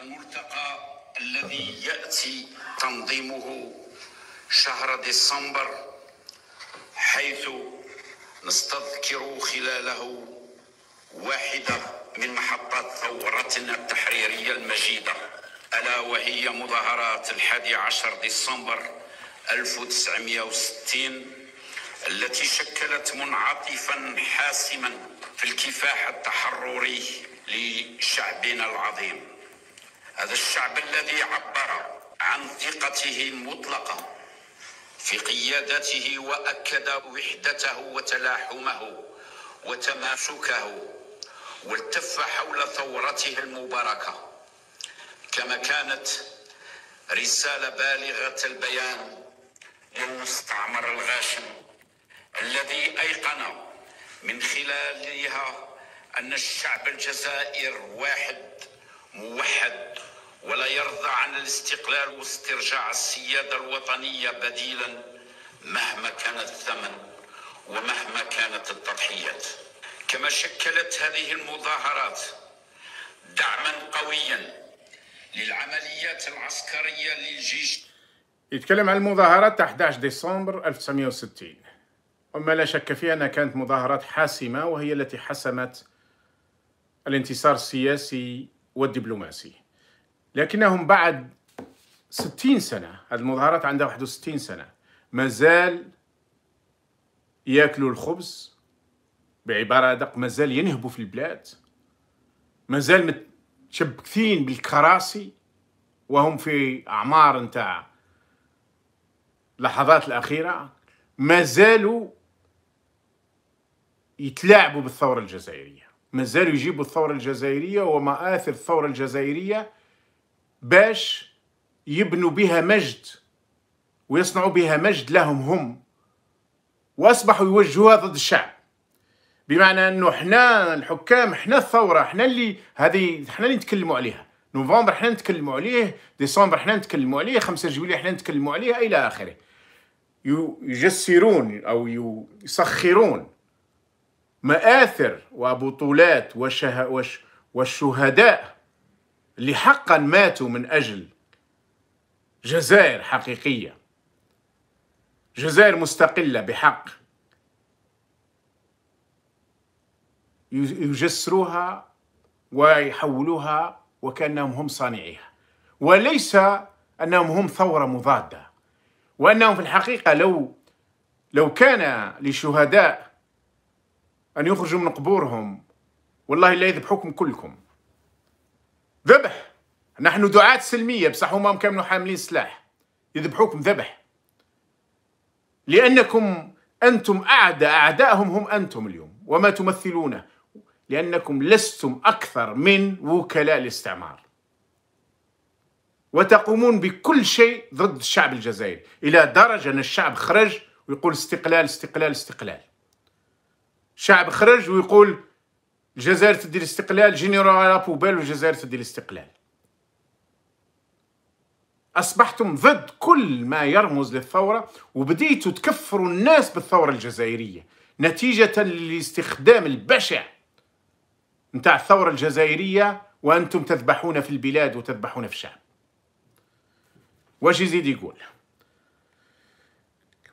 الملتقى الذي يأتي تنظيمه شهر ديسمبر حيث نستذكر خلاله واحدة من محطات ثورتنا التحريرية المجيدة. ألا وهي مظاهرات الحادي عشر ديسمبر 1960 التي شكلت منعطفا حاسما في الكفاح التحرري لشعبنا العظيم. هذا الشعب الذي عبر عن ثقته المطلقه في قيادته وأكد وحدته وتلاحمه وتماسكه والتف حول ثورته المباركة كما كانت رسالة بالغة البيان للمستعمر الغاشم الذي أيقن من خلالها أن الشعب الجزائر واحد موحد. ولا يرضى عن الاستقلال واسترجاع السيادة الوطنية بديلا مهما كان الثمن ومهما كانت التضحيات. كما شكلت هذه المظاهرات دعما قويا للعمليات العسكرية للجيش. يتكلم عن المظاهرات تاع 11 ديسمبر 1960 وما لا شك فيها أنها كانت مظاهرات حاسمة وهي التي حسمت الانتصار السياسي والدبلوماسي. لكنهم بعد 60 سنة هذه المظاهرات عندها 61 سنة ما زال ياكلوا الخبز بعبارة أدق ما زال ينهبوا في البلاد ما زال متشبكين بالكراسي وهم في أعمار نتاع اللحظات الأخيرة ما زالوا يتلاعبوا بالثورة الجزائرية ما زالوا يجيبوا الثورة الجزائرية ومآثر الثورة الجزائرية باش يبنوا بها مجد ويصنعوا بها مجد لهم هم وأصبحوا يوجهوها ضد الشعب. بمعنى أنه إحنا الحكام إحنا الثورة إحنا اللي هذه إحنا اللي نتكلموا عليها. نوفمبر إحنا نتكلموا عليه ديسمبر إحنا نتكلموا عليه 5 جويلية إحنا نتكلموا عليه إلى آخره. يجسرون أو يسخرون مآثر وبطولات وشه وش والشهداء اللي حقا ماتوا من أجل جزائر حقيقية جزائر مستقلة بحق يجسروها ويحولوها وكأنهم هم صانعيها. وليس أنهم هم ثورة مضادة وأنهم في الحقيقة لو لو كان لشهداء أن يخرجوا من قبورهم والله لا يذبحوكم كلكم. ذبح. نحن دعاة سلمية بصح هما كانوا حاملين سلاح. يذبحوكم ذبح. لأنكم أنتم أعداء أعدائهم هم أنتم اليوم. وما تمثلونه لأنكم لستم أكثر من وكلاء الاستعمار. وتقومون بكل شيء ضد الشعب الجزائري. إلى درجة أن الشعب خرج ويقول استقلال استقلال استقلال. شعب خرج ويقول الجزائر تدي الاستقلال جينيرال على بوبال والجزائر تدي الاستقلال. أصبحتم ضد كل ما يرمز للثورة وبديتوا تكفروا الناس بالثورة الجزائرية نتيجة للاستخدام البشع نتاع الثورة الجزائرية وأنتم تذبحون في البلاد وتذبحون في الشعب. واش يزيد يقول؟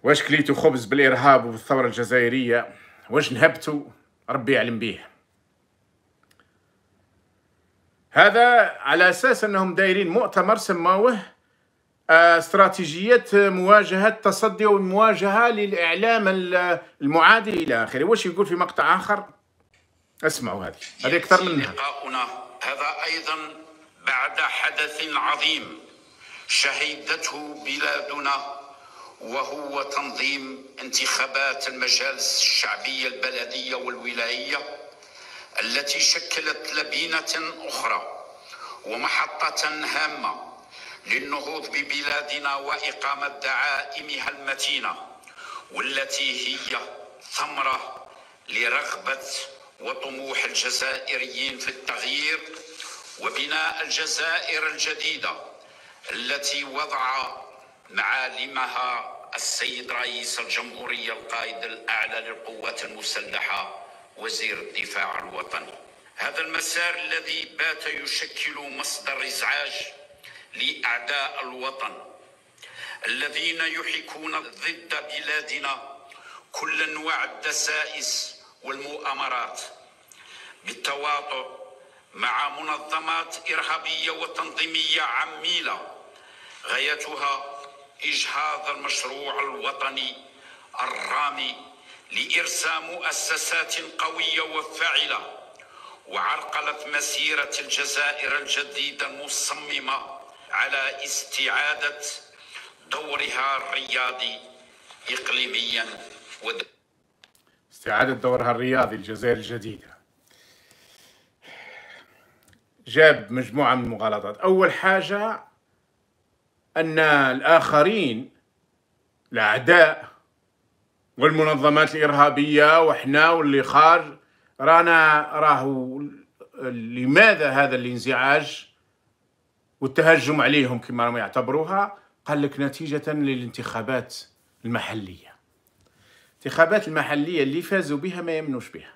واش كليتوا خبز بالإرهاب وبالثورة الجزائرية؟ واش نهبتوا ربي يعلم به هذا على أساس أنهم دايرين مؤتمر سماوه آه، استراتيجية مواجهة تصدي والمواجهه للإعلام المعادي إلى آخره. واش يقول في مقطع آخر؟ اسمعوا هذه هذه أكثر منها لقاؤنا هذا أيضا بعد حدث عظيم شهدته بلادنا وهو تنظيم انتخابات المجالس الشعبية البلدية والولايه التي شكلت لبنه أخرى ومحطة هامة للنهوض ببلادنا وإقامة دعائمها المتينة والتي هي ثمرة لرغبة وطموح الجزائريين في التغيير وبناء الجزائر الجديدة التي وضع معالمها السيد رئيس الجمهورية القائد الأعلى للقوات المسلحة وزير الدفاع الوطني. هذا المسار الذي بات يشكل مصدر إزعاج لأعداء الوطن الذين يحيكون ضد بلادنا كل أنواع الدسائس والمؤامرات بالتواطؤ مع منظمات إرهابية وتنظيمية عميلة غايتها إجهاض المشروع الوطني الرامي لارساء مؤسسات قوية وفاعلة وعرقلت مسيرة الجزائر الجديدة المصممة على استعادة دورها الرياضي اقليميا ود... استعادة دورها الرياضي الجزائر الجديدة. جاب مجموعة من المغالطات. أول حاجة أن الآخرين الأعداء والمنظمات الإرهابية وحنا واللي خارج رانا راهو لماذا هذا الانزعاج والتهجم عليهم كما راهم يعتبروها؟ قال لك نتيجة للانتخابات المحلية. الانتخابات المحلية اللي فازوا بها ما يمنوش بها.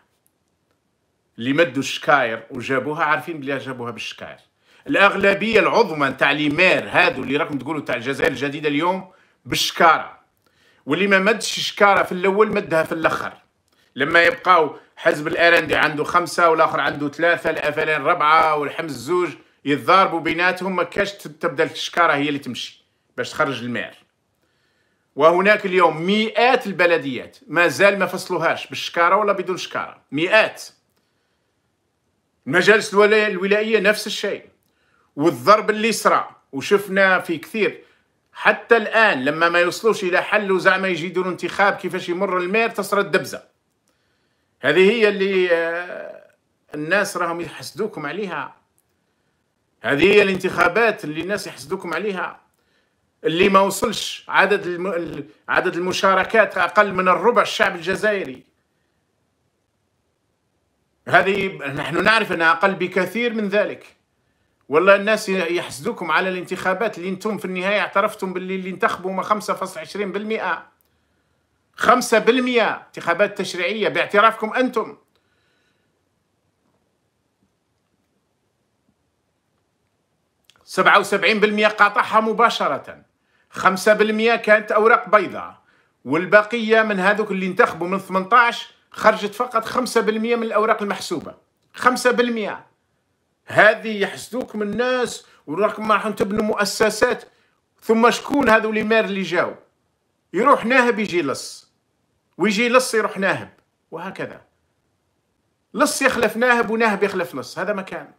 اللي مدوا الشكاير وجابوها عارفين بلي جابوها بالشكاير. الأغلبية العظمى نتاع لي هادو اللي راكم تقولوا تاع الجزائر الجديدة اليوم بالشكارة. واللي ما مدش شكارة في الأول مدها في الآخر. لما يبقاو حزب الارندي عنده خمسة والآخر عنده ثلاثة الأفلين ربعة والحمز زوج يتضاربوا بيناتهم ما كاش تبدا الشكارة هي اللي تمشي باش تخرج الماء وهناك اليوم مئات البلديات ما زال ما فصلوهاش بالشكارة ولا بدون شكارة. مئات. المجالس الولائيه نفس الشيء. والضرب اللي صرا وشفنا في كثير حتى الآن لما ما يوصلوش إلى حل وزعما يجي يديروا انتخاب كيفاش يمر المير تصرى الدبزة. هذه هي اللي آه، الناس راهم يحسدوكم عليها. هذه هي الانتخابات اللي الناس يحسدوكم عليها. اللي ما وصلش عدد الم... عدد المشاركات أقل من الربع الشعب الجزائري. هذه نحن نعرف أنها أقل بكثير من ذلك. والله الناس يحسدوكم على الانتخابات اللي أنتم في النهاية اعترفتم باللي اللي انتخبوا ما 5.20% 5% انتخابات تشريعية باعترافكم أنتم. سبعة وسبعين بالمئة قاطعها مباشرة. خمسة بالمئة كانت أوراق بيضاء. والبقية من هذوك اللي انتخبوا من 18 خرجت فقط خمسة بالمئة من الأوراق المحسوبة. خمسة بالمئة. هذه يحسدوكم الناس وراكم راح تبنوا مؤسسات ثم شكون هذو اللي مار اللي جاو؟ يروح ناهب يجي لص. ويجي لص يروح ناهب. وهكذا. لص يخلف ناهب وناهب يخلف لص. هذا مكان.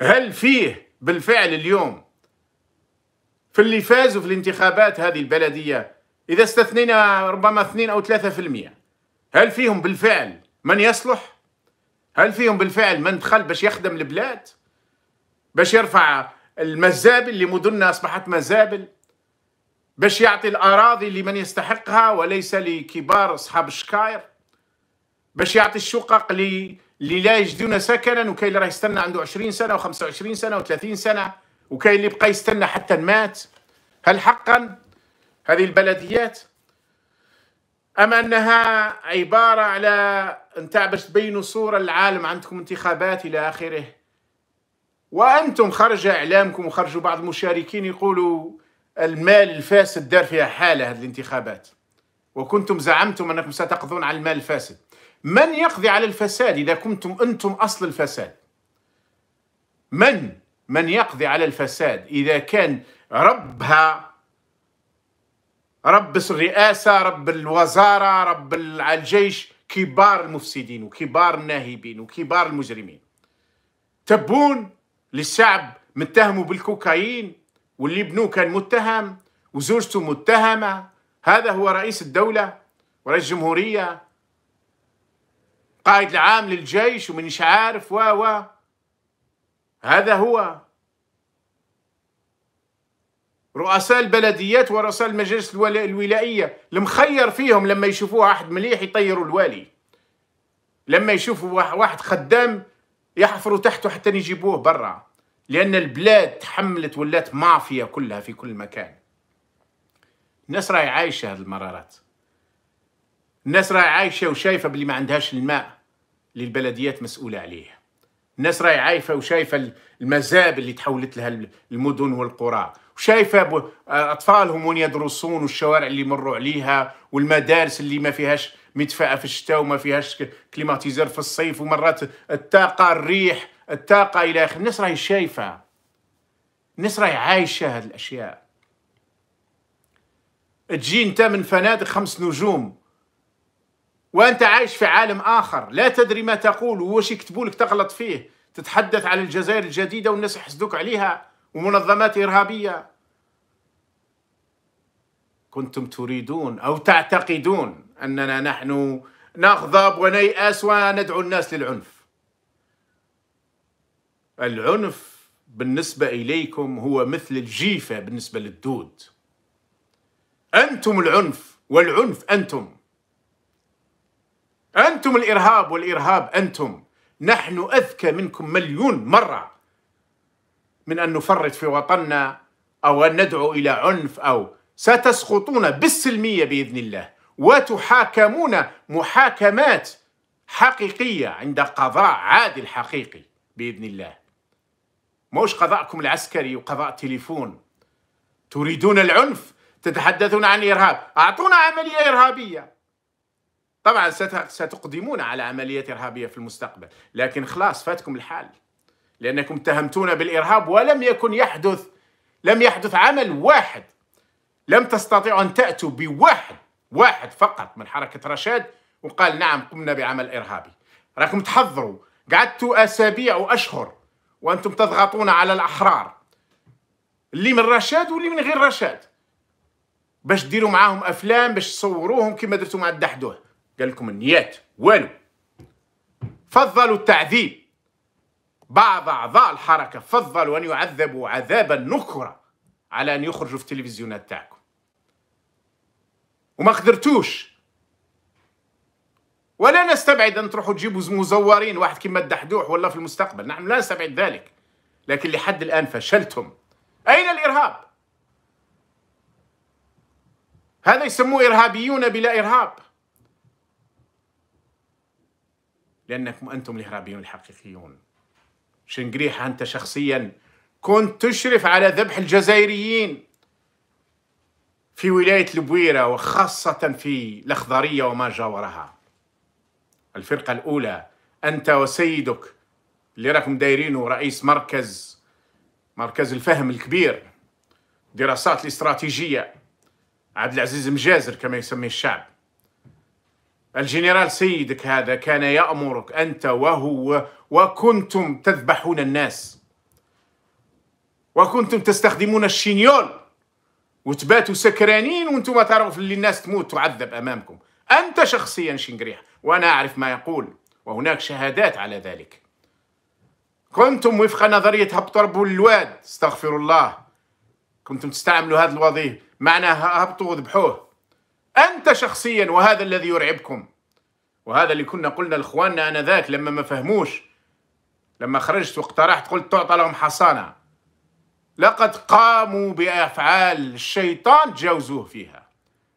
هل فيه بالفعل اليوم في اللي فازوا في الانتخابات هذه البلدية إذا استثنينا ربما 2 أو 3% هل فيهم بالفعل من يصلح؟ هل فيهم بالفعل من دخل باش يخدم البلاد؟ باش يرفع المزابل اللي مدننا أصبحت مزابل؟ باش يعطي الأراضي لمن يستحقها وليس لكبار أصحاب الشكاير؟ باش يعطي الشقق اللي لا يجدون سكنا وكاين اللي راه يستنى عنده 20 سنة و25 سنة و30 سنة وكاين اللي بقى يستنى حتى مات هل حقا هذه البلديات أم أنها عبارة على نتاع باش تبينوا صورة للعالم عندكم انتخابات إلى آخره. وأنتم خرج إعلامكم وخرجوا بعض المشاركين يقولوا المال الفاسد دار فيها حالة هذه الانتخابات. وكنتم زعمتم أنكم ستقضون على المال الفاسد. من يقضي على الفساد إذا كنتم أنتم أصل الفساد؟ من؟ من يقضي على الفساد إذا كان ربها رب الرئاسة رب الوزارة رب الجيش كبار المفسدين وكبار الناهبين وكبار المجرمين. تبون للشعب متهمه بالكوكايين واللي ابنه كان متهم وزوجته متهمة. هذا هو رئيس الدولة ورئيس الجمهورية. قائد العام للجيش ومنش عارف و و. هذا هو رؤساء البلديات ورؤساء المجالس الولائية. المخير فيهم لما يشوفوا واحد مليح يطيروا الوالي. لما يشوفوا واحد خدام يحفروا تحته حتى يجيبوه برا. لأن البلاد تحملت ولات مافيا كلها في كل مكان. الناس راهي عايشة هذه المرارات. الناس راهي عايشة وشايفة باللي ما عندهاش الماء اللي البلديات مسؤولة عليه. الناس راهي عايفة وشايفة المزابل اللي تحولت لها المدن والقرى. وشايفة أطفالهم وين يدرسون والشوارع اللي يمروا عليها والمدارس اللي ما فيهاش مدفأة في الشتاء وما فيهاش كليماتيزر في الصيف ومرات الطاقة الريح الطاقة إلى آخره. الناس راهي شايفة. الناس راهي عايشة هذه الأشياء. تجي أنت من فنادق خمس نجوم وأنت عايش في عالم آخر. لا تدري ما تقول. وش يكتبوا لك تغلط فيه؟ تتحدث عن الجزائر الجديدة والناس يحسدوك عليها. ومنظمات إرهابية. كنتم تريدون أو تعتقدون أننا نحن نغضب ونيأس وندعو الناس للعنف. العنف بالنسبة إليكم هو مثل الجيفة بالنسبة للدود. أنتم العنف والعنف أنتم. أنتم الإرهاب والإرهاب أنتم. نحن أذكى منكم مليون مرة. من أن نفرط في وطننا أو أن ندعو إلى عنف أو ستسقطون بالسلمية بإذن الله وتحاكمون محاكمات حقيقية عند قضاء عادل حقيقي بإذن الله. موش قضاءكم العسكري وقضاء تليفون؟ تريدون العنف؟ تتحدثون عن الإرهاب؟ أعطونا عملية إرهابية. طبعا ستقدمون على عمليات إرهابية في المستقبل لكن خلاص فاتكم الحال لأنكم اتهمتونا بالإرهاب ولم يكن يحدث لم يحدث عمل واحد. لم تستطيعوا أن تأتوا بواحد واحد فقط من حركة رشاد وقال نعم قمنا بعمل إرهابي. راكم تحضروا. قعدتوا أسابيع وأشهر وأنتم تضغطون على الأحرار. اللي من رشاد واللي من غير رشاد. باش ديروا معاهم أفلام باش تصوروهم كما درتوا مع الدحدوه. قال لكم النيات والو. فضلوا التعذيب. بعض أعضاء الحركة فضلوا أن يعذبوا عذابا نكرا على أن يخرجوا في التلفزيونات تاعكم وما قدرتوش ولا نستبعد أن تروحوا تجيبوا مزورين واحد كما الدحدوح ولا في المستقبل. نحن لا نستبعد ذلك. لكن لحد الآن فشلتم. أين الإرهاب؟ هذا يسموه إرهابيون بلا إرهاب. لأنكم أنتم الإرهابيون الحقيقيون. شنقريح أنت شخصيا كنت تشرف على ذبح الجزائريين في ولاية البويرة وخاصة في الأخضرية وما جاورها الفرقة الأولى أنت وسيدك اللي راكم دايرينه رئيس مركز مركز الفهم الكبير دراسات الاستراتيجية عبد العزيز مجازر كما يسميه الشعب. الجنرال سيدك هذا كان يأمرك أنت وهو وكنتم تذبحون الناس. وكنتم تستخدمون الشينيول وتباتوا سكرانين وأنتم تعرفوا اللي الناس تموت تعذب أمامكم. أنت شخصيا شنقريح وأنا أعرف ما يقول وهناك شهادات على ذلك. كنتم وفق نظرية هبط رب الواد استغفر الله. كنتم تستعملوا هذه الوظيفة معناها هبطوا وذبحوه. أنت شخصيا وهذا الذي يرعبكم. وهذا اللي كنا قلنا لإخواننا آنذاك لما ما فهموش. لما خرجت واقترحت قلت تعطى لهم حصانة. لقد قاموا بأفعال الشيطان تجاوزوه فيها.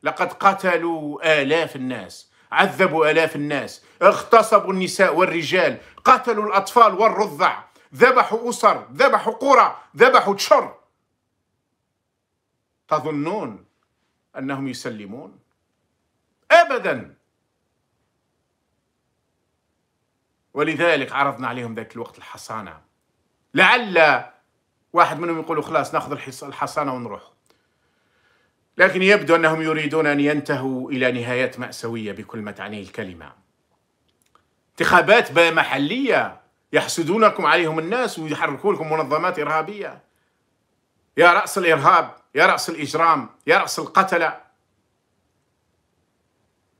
لقد قتلوا آلاف الناس عذبوا آلاف الناس اغتصبوا النساء والرجال قتلوا الأطفال والرضع ذبحوا أسر ذبحوا قرى ذبحوا تشر. تظنون أنهم يسلمون؟ ابدا. ولذلك عرضنا عليهم ذاك الوقت الحصانة. لعل واحد منهم يقول خلاص نأخذ الحصانة ونروح. لكن يبدو أنهم يريدون أن ينتهوا إلى نهايات مأساوية بكل ما تعنيه الكلمة. انتخابات محليه يحسدونكم عليهم الناس ويحركون لكم منظمات إرهابية. يا رأس الإرهاب يا رأس الإجرام يا رأس القتلة.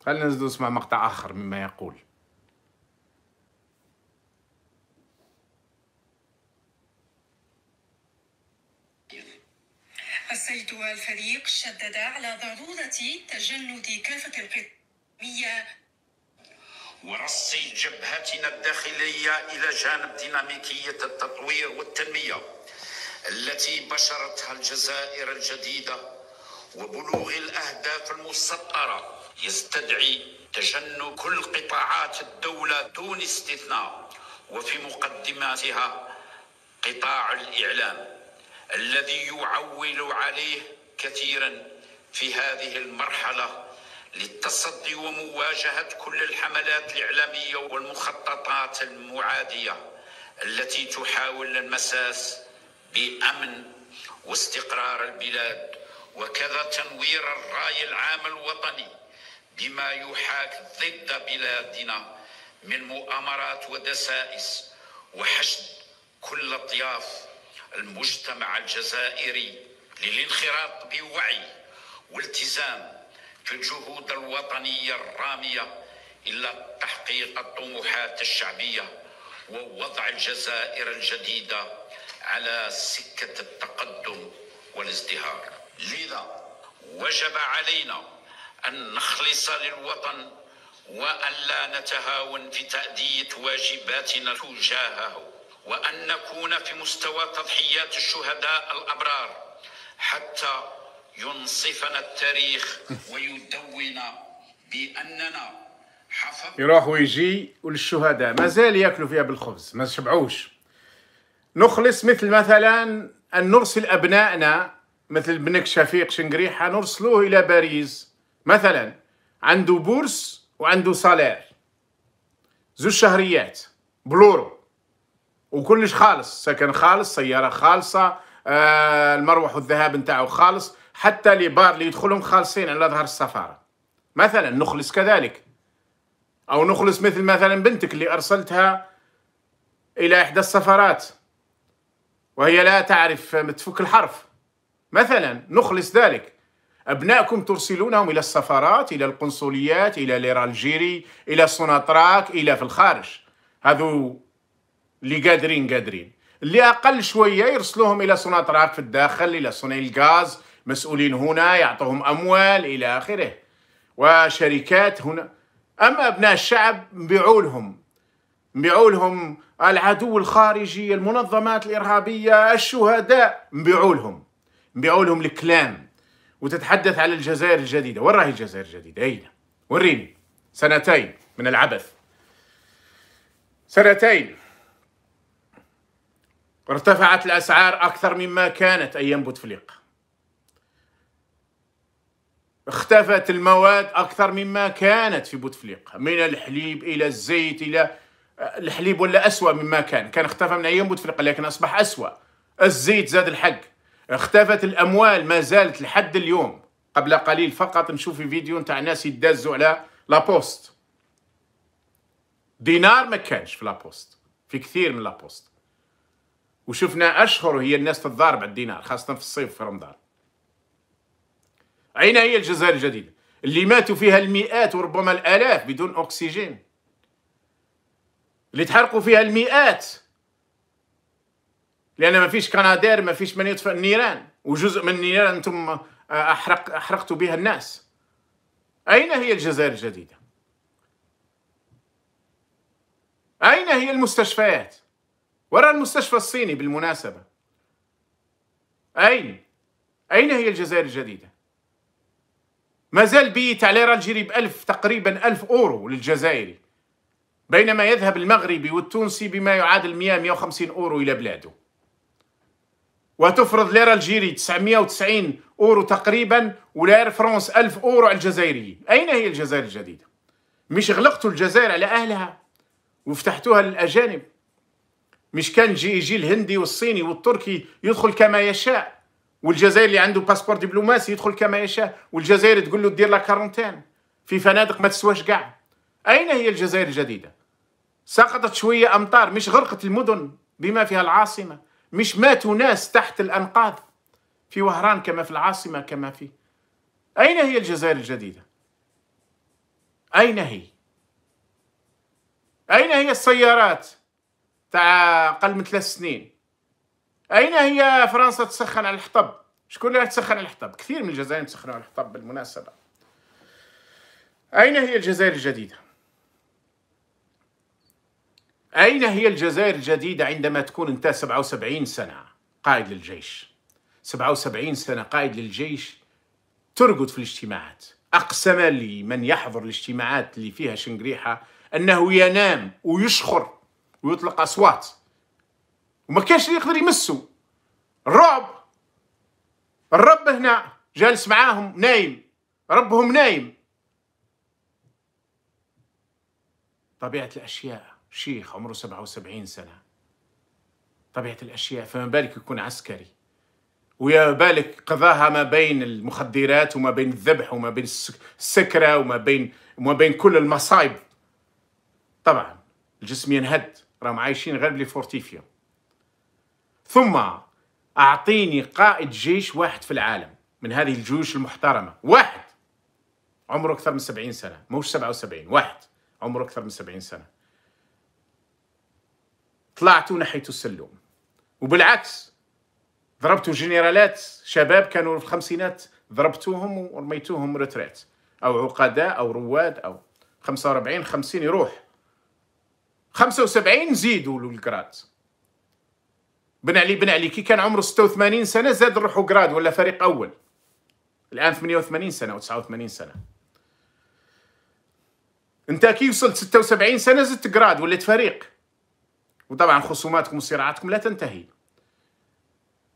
خلينا نسمع مقطع آخر مما يقول. السيد الفريق شدد على ضرورة تجند كافة القضية ورص جبهتنا الداخلية إلى جانب ديناميكية التطوير والتنمية التي بشرتها الجزائر الجديدة وبلوغ الأهداف المسطرة. يستدعي تجنب كل قطاعات الدولة دون استثناء وفي مقدماتها قطاع الإعلام الذي يعول عليه كثيرا في هذه المرحلة للتصدي ومواجهة كل الحملات الإعلامية والمخططات المعادية التي تحاول المساس بأمن واستقرار البلاد وكذا تنوير الرأي العام الوطني. بما يحاك ضد بلادنا من مؤامرات ودسائس وحشد كل اطياف المجتمع الجزائري للانخراط بوعي والتزام في الجهود الوطنية الرامية إلى تحقيق الطموحات الشعبية ووضع الجزائر الجديدة على سكة التقدم والازدهار. لذا وجب علينا أن نخلص للوطن وأن لا نتهاون في تأدية واجباتنا تجاهه وأن نكون في مستوى تضحيات الشهداء الأبرار حتى ينصفنا التاريخ ويدون بأننا حفظ يروح ويجي وللشهداء مازال ياكلوا فيها بالخبز ما شبعوش نخلص مثل مثلا أن نرسل أبنائنا مثل بنك شفيق شنقريحة نرسلوه إلى باريس. مثلا عنده بورس وعنده صالير زوج شهريات بلورو. وكلش خالص سكن خالص سيارة خالصة آه المروح والذهاب نتاعو خالص حتى لي بار اللي يدخلهم خالصين على ظهر السفارة. مثلا نخلص كذلك. أو نخلص مثل مثلا بنتك اللي أرسلتها إلى إحدى السفارات. وهي لا تعرف تفك الحرف. مثلا نخلص ذلك. أبنائكم ترسلونهم إلى السفارات إلى القنصليات إلى l'Air Algérie إلى سوناتراك إلى في الخارج. هذو اللي قادرين قادرين. اللي أقل شوية يرسلوهم إلى سوناتراك في الداخل إلى سونلغاز مسؤولين هنا يعطوهم أموال إلى آخره. وشركات هنا. أما أبناء الشعب نبيعوا لهم. نبيعوا لهم العدو الخارجي المنظمات الإرهابية الشهداء. نبيعوا لهم. نبيعوا لهم الكلام. وتتحدث على الجزائر الجديدة. وين راهي الجزائر الجديدة؟ أين؟ وريني. سنتين من العبث. سنتين. ارتفعت الأسعار أكثر مما كانت أيام بوتفليقة اختفت المواد أكثر مما كانت في بوتفليقة من الحليب إلى الزيت إلى الحليب ولا أسوأ مما كان. كان اختفى من أيام بوتفليقة لكن أصبح أسوأ. الزيت زاد الحق. اختفت الأموال ما زالت لحد اليوم. قبل قليل فقط نشوف في فيديو نتاع ناس يدازوا على لابوست. دينار ما كانش في لابوست في كثير من لابوست. وشفنا أشهر هي الناس تتضارب على الدينار خاصة في الصيف في رمضان. أين هي الجزائر الجديدة؟ اللي ماتوا فيها المئات وربما الآلاف بدون أكسجين. اللي تحرقوا فيها المئات لأن ما فيش كنادير ما فيش من يطفئ النيران. وجزء من النيران أنتم آه، احرق أحرقتوا بها الناس. أين هي الجزائر الجديدة؟ أين هي المستشفيات؟ وراه المستشفى الصيني بالمناسبة. أين؟ أين هي الجزائر الجديدة؟ ما زال billet على Air Algérie بألف تقريبا ألف أورو للجزائري بينما يذهب المغربي والتونسي بما يعادل 100 150 أورو إلى بلاده. وتفرض l'Air Algérie 990 أورو تقريبا و l'Air France 1000 أورو على الجزائريين. أين هي الجزائر الجديدة؟ مش غلقتوا الجزائر على أهلها وفتحتوها للأجانب؟ مش كان جي يجي الهندي والصيني والتركي يدخل كما يشاء والجزائر اللي عنده passeport دبلوماسي يدخل كما يشاء والجزائر تقول له دير la quarantaine. في فنادق ما تسواش كاع أين هي الجزائر الجديدة؟ سقطت شوية أمطار مش غرقت المدن بما فيها العاصمة. مش ماتوا ناس تحت الأنقاض في وهران كما في العاصمة كما في أين هي الجزائر الجديدة؟ أين هي؟ أين هي السيارات تاع أقل من ثلاث سنين؟ أين هي فرنسا تسخن على الحطب؟ شكون اللي تسخن على الحطب؟ كثير من الجزائر تسخنوا على الحطب بالمناسبة أين هي الجزائر الجديدة؟ أين هي الجزائر الجديدة عندما تكون أنت 77 سنة؟ قائد للجيش. 77 سنة قائد للجيش ترقد في الاجتماعات. أقسم لي من يحضر الاجتماعات اللي فيها شنقريحة أنه ينام ويشخر ويطلق أصوات وما كانش يقدر يمسه. الرعب. الرب هنا جالس معاهم نايم. ربهم نايم. طبيعة الأشياء. شيخ عمره 77 سنة. طبيعة الأشياء فما بالك يكون عسكري؟ ويا بالك قضاها ما بين المخدرات وما بين الذبح وما بين السكرة وما بين وما بين كل المصايب. طبعا الجسم ينهد راهم عايشين غير بلي فورتيفيو. ثم أعطيني قائد جيش واحد في العالم من هذه الجيوش المحترمة. واحد! عمره أكثر من سبعين سنة موش سبعة وسبعين واحد! عمره أكثر من سبعين سنة. طلعتوا ناحية السلوم. وبالعكس ضربتوا جنرالات شباب كانوا في الخمسينات ضربتوهم ورميتوهم رتريت أو عقداء أو رواد أو 45 50 يروح. 75 زيدوا له الجراد بن علي بن علي كي كان عمره 86 سنة زاد روحوا جراد ولا فريق أول. الآن 88 سنة أو 89 سنة. أنت كي وصلت 76 سنة زدت grade وليت فريق. وطبعا خصوماتكم وصراعاتكم لا تنتهي.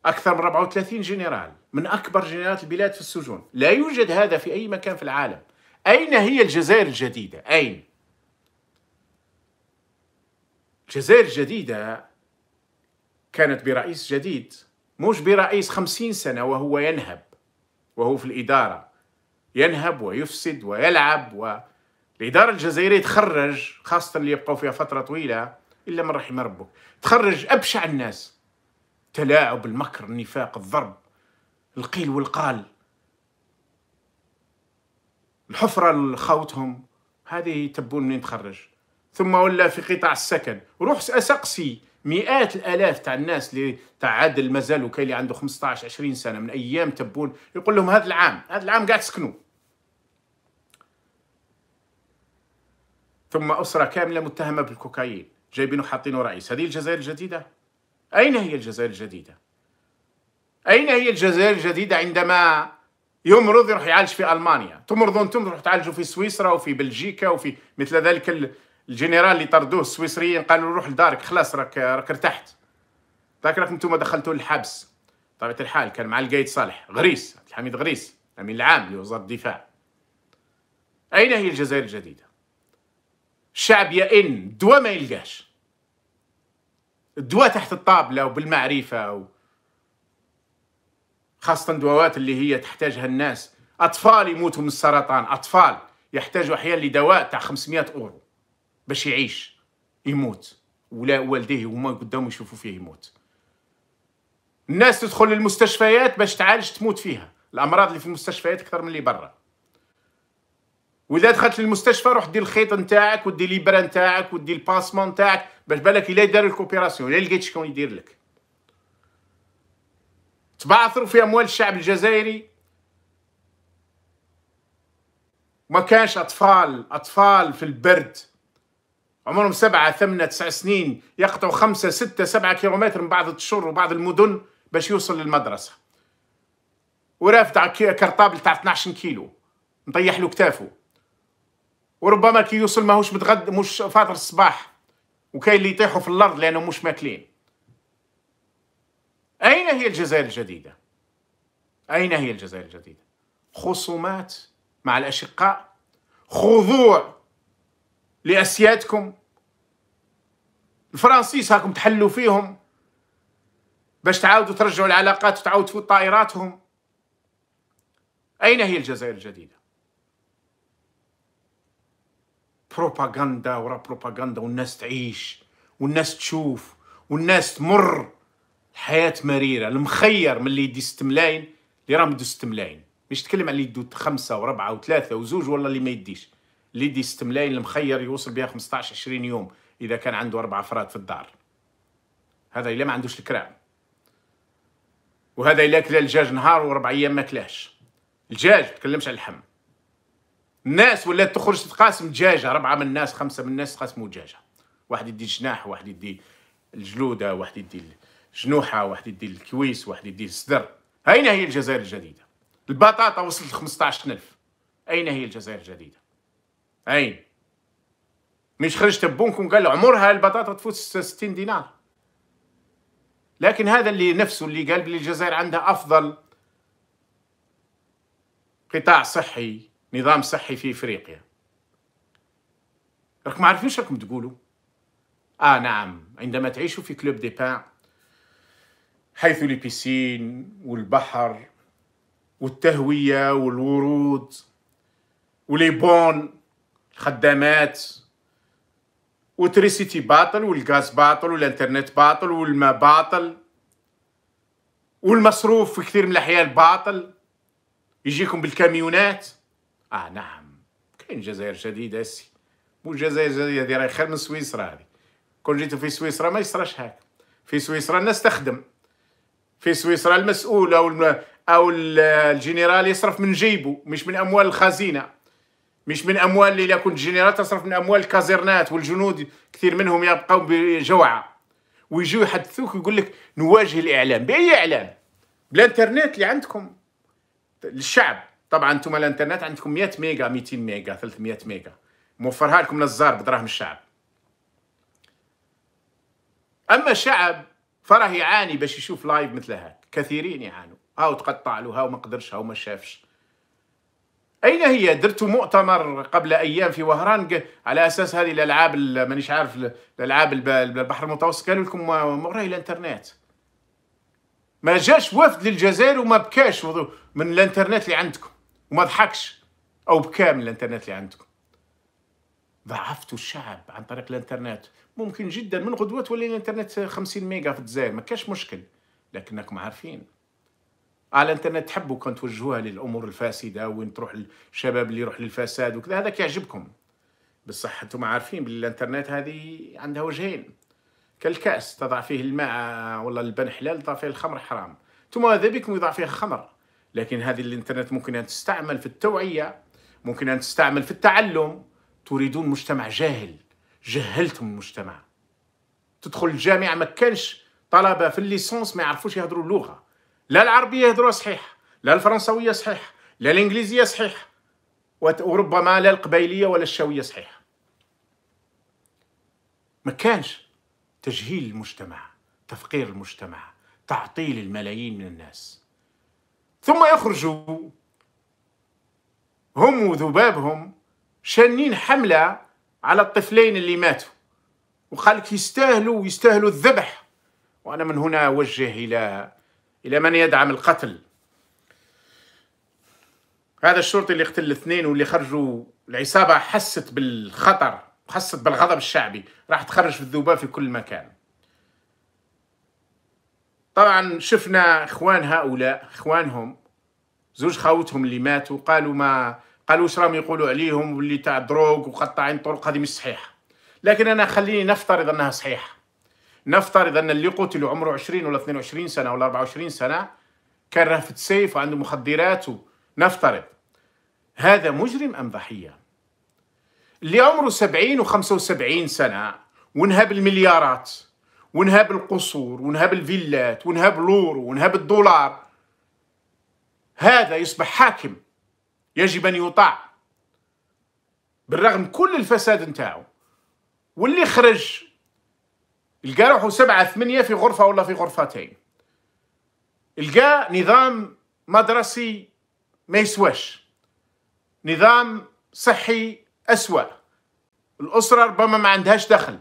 أكثر من 34 جنرال من أكبر جنرالات البلاد في السجون. لا يوجد هذا في أي مكان في العالم. أين هي الجزائر الجديدة؟ أين؟ الجزائر الجديدة كانت برئيس جديد مش برئيس خمسين سنة وهو ينهب وهو في الإدارة. ينهب ويفسد ويلعب والإدارة الجزائرية تخرج خاصة اللي يبقوا فيها فترة طويلة. إلا من رحم ربك. تخرج أبشع الناس. تلاعب المكر النفاق الضرب القيل والقال. الحفرة لخوتهم. هذه تبون منين تخرج؟ ثم ولا في قطاع السكن. روح أسقسي. مئات الآلاف تاع الناس اللي تاع عادل مازال وكاين اللي عنده 15 20 سنة. من أيام تبون. يقول لهم هذا العام هذا العام قاعد تسكنوا. ثم أسرة كاملة متهمة بالكوكايين. جايبينه حاطينه رئيس. هذه الجزائر الجديدة؟ أين هي الجزائر الجديدة؟ أين هي الجزائر الجديدة عندما يمرض يروح يعالج في ألمانيا؟ تمرضوا أنتم تروح تعالجوا في سويسرا وفي بلجيكا وفي مثل ذلك الجنرال اللي طردوه السويسريين قالوا روح لدارك خلاص راك راك ارتحت. ذاك راكم أنتم دخلتوه للحبس. طبيعة الحال كان مع القايد صالح غريس عبد الحميد غريس الامين العام لوزارة الدفاع. أين هي الجزائر الجديدة؟ الشعب يئن الدواء ما يلقاش. الدواء تحت الطابلة وبالمعرفة و... خاصة دواوات اللي هي تحتاجها الناس. أطفال يموتوا من السرطان. أطفال يحتاجوا أحيانا لدواء تاع 500 أورو باش يعيش. يموت. ولا والديه هما قدامه يشوفوا فيه يموت. الناس تدخل للمستشفيات باش تعالج تموت فيها. الأمراض اللي في المستشفيات أكثر من اللي برا. وإذا دخلت للمستشفى روح دير الخيط نتاعك ودي الإبرة نتاعك ودي ال pansement نتاعك باش بالك إلا داروا لك opération. إلا لقيت شكون يدير لك. تبعثروا في أموال الشعب الجزائري. ما كانش أطفال أطفال في البرد. عمرهم سبعة ثمانية تسع سنين. يقطعوا خمسة ستة سبعة كيلومتر من بعض الدشر وبعض المدن باش يوصل للمدرسة. ورافد كرطابل تاع 12 كيلو. مطيح له كتافه. وربما كي يوصل ماهوش متغد مش فاطر الصباح وكاين اللي يطيحوا في الأرض لأنهم مش ماكلين. أين هي الجزائر الجديدة؟ أين هي الجزائر الجديدة؟ خصومات مع الأشقاء خضوع لأسيادكم الفرنسيس هاكم تحلوا فيهم باش تعاودوا ترجعوا العلاقات وتعاودوا تفوت طائراتهم. أين هي الجزائر الجديدة؟ بروباغندا ورا بروباغندا والناس تعيش والناس تشوف والناس تمر الحياة مريرة المخير من اللي يدي ست ملاين اللي راه مدو ست ملاين مش تكلم على اللي يدو خمسة وربعة وثلاثة وزوج ولا اللي ما يديش اللي يدي ست ملايين المخير يوصل بها 15 20 يوم اذا كان عنده أربع افراد في الدار هذا الا ما عندوش الكرام وهذا الا كلا الدجاج نهار واربع أيام ما كلاش الدجاج تكلمش على اللحم الناس ولات تخرج تتقاسم دجاجة اربعه من الناس خمسة من الناس تقاسموا دجاجه واحد يدي الجناح واحد يدي الجلودة واحد يدي الجنوحة واحد يدي الكويس واحد يدي الصدر. أين هي الجزائر الجديدة؟ البطاطا وصلت ل 15000 أين هي الجزائر الجديدة؟ أين؟ مش خرجت بونكم قال عمرها البطاطا تفوت 60 دينار. لكن هذا اللي نفسه اللي قال بلي الجزائر عندها أفضل قطاع صحي نظام صحي في إفريقيا. راكم عارفين شو راكم تقولوا؟ آه نعم عندما تعيشوا في كلوب دي بان حيث البيسين والبحر والتهوية والورود و les bonnes الخدامات و l'électricité باطل والغاز باطل والإنترنت باطل والماء باطل والمصروف في كثير من الأحيان باطل. يجيكم بالكاميونات. آه نعم. كاين جزائر جديده سي مو الجزائر الجديده هذه راهي خير من سويسرا هذه. كون جيتو في سويسرا ما يصراش هكا في سويسرا الناس تخدم في سويسرا المسؤول أو الم... أو الجنرال يصرف من جيبه مش من أموال الخزينة. مش من أموال اذا كنت جنرال تصرف من أموال الكازيرنات والجنود كثير منهم يبقوا بجوعة. ويجوا يحدثوك ويقول لك نواجه الإعلام. بأي إعلام؟ بالإنترنت اللي عندكم. للشعب طبعا أنتم الانترنت عندكم 100 ميجا 200 ميجا 300 ميجا. موفرها لكم نزار بدراهم الشعب. أما الشعب فراه يعاني باش يشوف live مثل هاك. كثيرين يعانوا. هاو تقطع له هاو ما قدرش هاو ما شافش. أين هي؟ درت مؤتمر قبل أيام في وهران على أساس هذه الألعاب مانيش عارف الألعاب البحر المتوسط. قالوا لكم وراهي الانترنت. ما جاش وفد للجزائر وما بكاش من الانترنت اللي عندكم. وما ضحكش. أو بكى من الإنترنت اللي عندكم. ضعفتوا الشعب عن طريق الإنترنت. ممكن جدا من غدوة تولي الإنترنت 50 ميجا في الجزائر. ما كاش مشكل. لكنكم عارفين. على الإنترنت تحبوا كنت توجهوها للأمور الفاسدة وين تروح الشباب اللي يروح للفساد وكذا. هذاك يعجبكم بصح أنتم عارفين باللي الإنترنت هذه عندها وجهين. كالكأس تضع فيه الماء ولا البن حلال تضع فيه الخمر حرام. ثم هذا بكم يضع فيه خمر؟ لكن هذه الإنترنت ممكن أن تستعمل في التوعية ممكن أن تستعمل في التعلم. تريدون مجتمع جاهل جهلتم المجتمع. تدخل الجامعة ما كانش طلبة في الليسونس ما يعرفوش يهضروا اللغة. لا العربية يهضروها صحيح لا الفرنسويه صحيح لا الإنجليزية صحيح وربما لا القبيلية ولا الشاوية صحيح. ما كانش تجهيل المجتمع تفقير المجتمع تعطيل الملايين من الناس. ثم يخرجوا هم وذبابهم شانين حملة على الطفلين اللي ماتوا. وقال يستاهلوا ويستاهلوا الذبح. وأنا من هنا أوجه إلى إلى من يدعم القتل. هذا الشرطي اللي قتل الاثنين واللي خرجوا العصابة حست بالخطر حست بالغضب الشعبي. راح تخرج في الذباب في كل مكان. طبعا شفنا إخوان هؤلاء إخوانهم زوج خاوتهم اللي ماتوا قالوا ما قالوا واش راهم يقولوا عليهم واللي تاع دروغ وقطاعين طرق هذه مش صحيحة. لكن أنا خليني نفترض أنها صحيحة. نفترض أن اللي قتلوا عمره 20 ولا 22 سنة ولا 24 سنة كان رافد سيف وعنده مخدرات نفترض هذا مجرم أم ضحية؟ اللي عمره 70 و75 سنة ونهب المليارات. ونهاب القصور ونهاب الفيلات ونهاب لورو ونهاب الدولار. هذا يصبح حاكم يجب أن يطاع. بالرغم كل الفساد نتاعو. واللي خرج لقى روحه سبعة ثمانية في غرفة ولا في غرفتين. لقى نظام مدرسي ما يسواش. نظام صحي أسوأ. الأسرة ربما ما عندهاش دخل.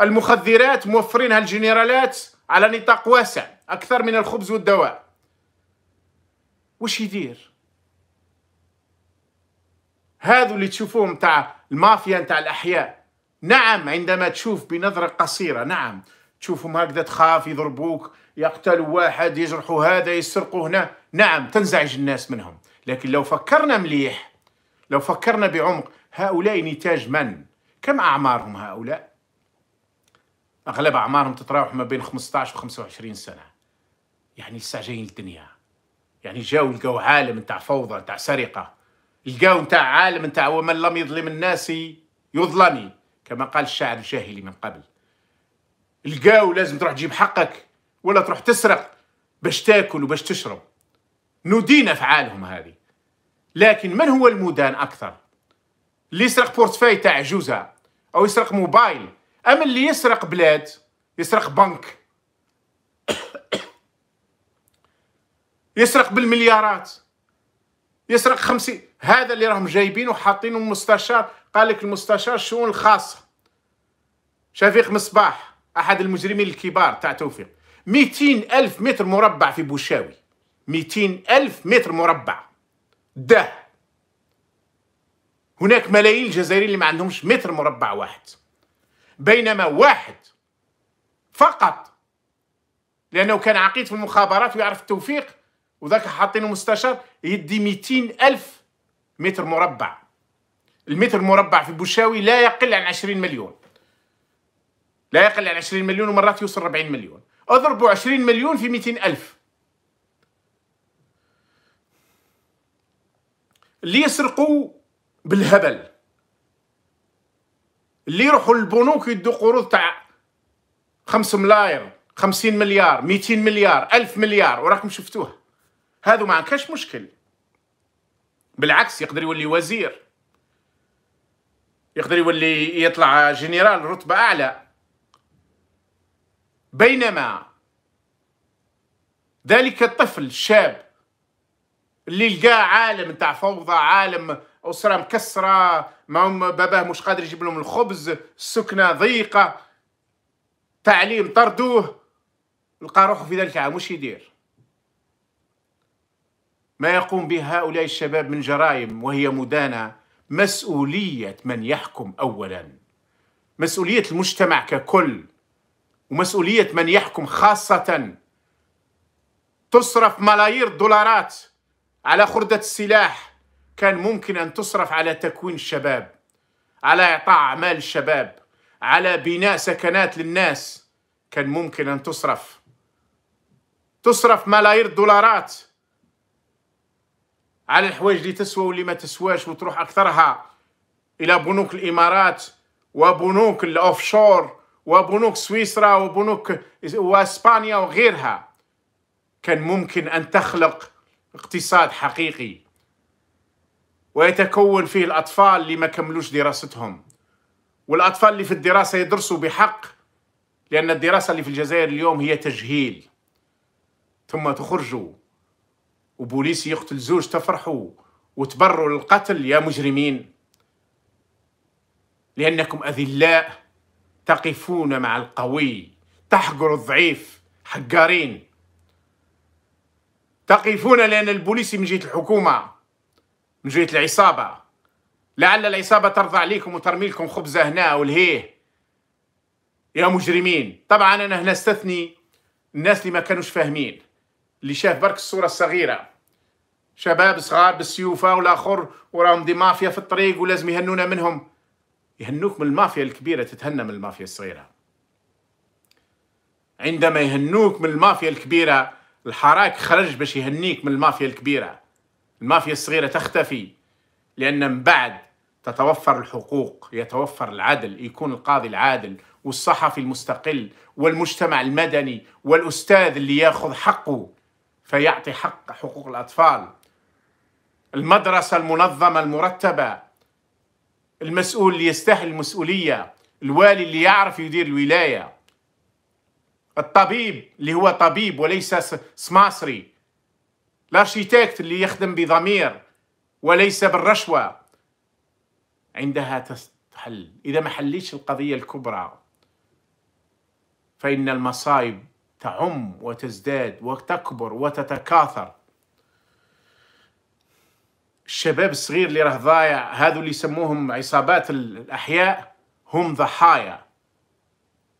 المخدرات موفرينها الجنرالات على نطاق واسع أكثر من الخبز والدواء. وش يدير؟ هذو اللي تشوفوهم تاع المافيا تاع الأحياء. نعم عندما تشوف بنظرة قصيرة نعم. تشوفهم هكذا تخاف يضربوك يقتلوا واحد يجرحوا هذا يسرقوا هنا. نعم تنزعج الناس منهم. لكن لو فكرنا مليح لو فكرنا بعمق هؤلاء نتاج من؟ كم أعمارهم هؤلاء؟ أغلب أعمارهم تتراوح ما بين 15 و 25 سنة. يعني لسه جايين الدنيا. يعني جاوا لقوا عالم نتاع فوضى نتاع سرقة. لقاو نتاع عالم نتاع ومن لم يظلم الناس يظلمي كما قال الشاعر الجاهلي من قبل. لقاو لازم تروح تجيب حقك ولا تروح تسرق باش تاكل وباش تشرب. ندين أفعالهم هذه. لكن من هو المدان أكثر؟ اللي يسرق بورتفاي تاع عجوزه أو يسرق موبايل أم اللي يسرق بلاد يسرق بنك يسرق بالمليارات يسرق خمسين هذا اللي راهم جايبينه وحاطينه مستشار. قال لك المستشار الشؤون الخاصة شفيق مصباح أحد المجرمين الكبار تاع توفيق. ميتين ألف متر مربع في بوشاوي. ميتين ألف متر مربع. ده. هناك ملايين الجزائريين اللي ما عندهمش متر مربع واحد. بينما واحد فقط. لأنه كان عقيد في المخابرات ويعرف التوفيق وذاك حاطينه مستشار يدي ميتين ألف متر مربع. المتر مربع في بوشاوي لا يقل عن 20 مليون. لا يقل عن 20 مليون ومرات يوصل 40 مليون. أضربوا 20 مليون في 200 ألف. اللي يسرقوا بالهبل. اللي يروحوا للبنوك يدوا قروض تاع 5 ملاير 50 مليار 200 مليار 1000 مليار وراكم شفتوها. هذا ما كاش مشكل. بالعكس يقدر يولي وزير. يقدر يولي يطلع جنرال رتبة أعلى. بينما ذلك الطفل الشاب اللي لقاه عالم نتاع فوضى عالم أسرة مكسرة ما هم باباه مش قادر يجيب لهم الخبز السكنة ضيقة تعليم طردوه. لقى روحه في ذلك العام وش يدير؟ ما يقوم به هؤلاء الشباب من جرائم وهي مدانة مسؤولية من يحكم أولا. مسؤولية المجتمع ككل ومسؤولية من يحكم خاصة. تصرف ملايير الدولارات على خردة السلاح كان ممكن أن تصرف على تكوين الشباب على إعطاء أعمال الشباب على بناء سكنات للناس. كان ممكن أن تصرف. تصرف ملايير الدولارات على الحوايج اللي تسوى واللي ما تسواش وتروح أكثرها إلى بنوك الإمارات وبنوك الأوفشور وبنوك سويسرا وبنوك وإسبانيا وغيرها. كان ممكن أن تخلق اقتصاد حقيقي. ويتكون فيه الأطفال اللي ما كملوش دراستهم. والأطفال اللي في الدراسة يدرسوا بحق لأن الدراسة اللي في الجزائر اليوم هي تجهيل. ثم تخرجوا وبوليسي يقتل زوج تفرحوا وتبروا للقتل يا مجرمين. لأنكم أذلاء تقفون مع القوي تحقروا الضعيف حقارين. تقفون لأن البوليسي من جهة الحكومة. من جهة العصابة. لعل العصابة ترضى عليكم وترمي لكم خبزة هنا والهيه يا مجرمين طبعا أنا هنا استثني الناس اللي ما كانوش فاهمين. اللي شاف برك الصورة الصغيرة. شباب صغار بالسيوفة والآخر وراهم دي مافيا في الطريق ولازم يهنونا منهم. يهنوك من المافيا الكبيرة تتهنى من المافيا الصغيرة. عندما يهنوك من المافيا الكبيرة الحراك خرج باش يهنيك من المافيا الكبيرة. المافيا الصغيرة تختفي لأن من بعد تتوفر الحقوق يتوفر العدل يكون القاضي العادل والصحفي المستقل والمجتمع المدني والأستاذ اللي يأخذ حقه فيعطي حق حقوق الأطفال. المدرسة المنظمة المرتبة المسؤول اللي يستاهل المسؤولية الوالي اللي يعرف يدير الولاية. الطبيب اللي هو طبيب وليس سماسري الارشيتكت اللي يخدم بضمير وليس بالرشوة عندها تحل. إذا ما حليتش القضية الكبرى فإن المصايب تعم وتزداد وتكبر وتتكاثر. الشباب الصغير اللي راه ضايع هذو اللي يسموهم عصابات الأحياء هم ضحايا.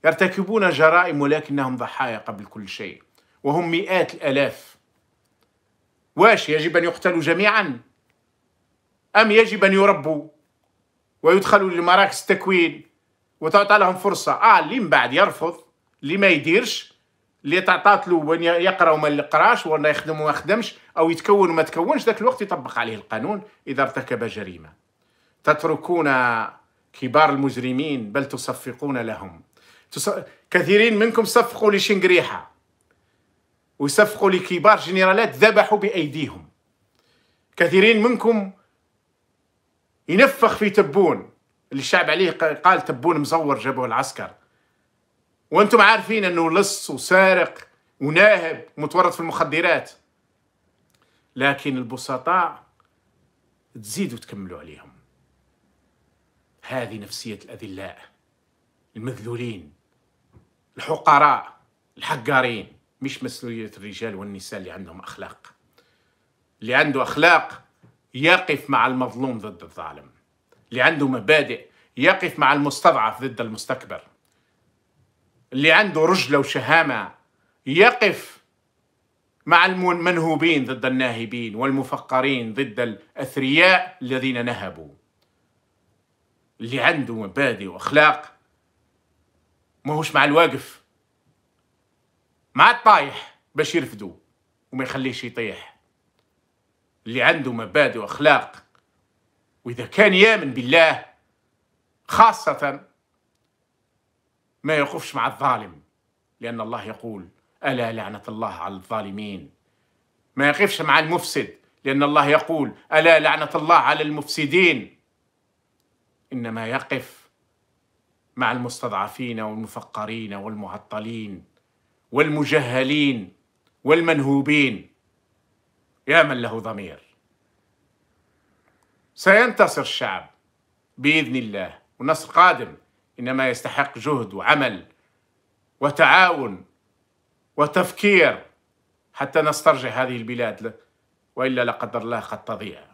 يرتكبون جرائم ولكنهم ضحايا قبل كل شيء. وهم مئات الآلاف. واش يجب أن يقتلوا جميعا؟ أم يجب أن يربوا ويدخلوا لمراكز التكوين وتعطى لهم فرصة؟ آه اللي من بعد يرفض اللي ما يديرش اللي تعطات له وين يقرا وما يقراش ولا يخدم وما يخدمش أو يتكون وما تكونش ذاك الوقت يطبق عليه القانون إذا ارتكب جريمة. تتركون كبار المجرمين بل تصفقون لهم. كثيرين منكم صفقوا لشنقريحه ويصفقوا لكبار جنرالات ذبحوا بأيديهم. كثيرين منكم ينفخ في تبون. اللي الشعب عليه قال تبون مزور جابوه العسكر. وأنتم عارفين إنه لص وسارق وناهب ومتورط في المخدرات. لكن البسطاء تزيدوا تكملوا عليهم. هذه نفسية الأذلاء المذلولين الحقراء الحقارين. مش مسؤولية الرجال والنساء اللي عندهم أخلاق. اللي عنده أخلاق يقف مع المظلوم ضد الظالم. اللي عنده مبادئ يقف مع المستضعف ضد المستكبر. اللي عنده رجلة وشهامة يقف مع المنهوبين ضد الناهبين والمفقرين ضد الأثرياء الذين نهبوا. اللي عنده مبادئ وأخلاق ما هوش مع الواقف. مع الطايح باش يرفدوا وما يخليش يطيح. اللي عنده مبادئ وأخلاق وإذا كان يامن بالله خاصة ما يقفش مع الظالم لأن الله يقول ألا لعنة الله على الظالمين ما يقفش مع المفسد لأن الله يقول ألا لعنة الله على المفسدين إنما يقف مع المستضعفين والمفقرين والمعطلين. والمجهلين والمنهوبين. يا من له ضمير. سينتصر الشعب بإذن الله. والنصر قادم إنما يستحق جهد وعمل وتعاون وتفكير حتى نسترجع هذه البلاد وإلا لا قدر الله قد تضيع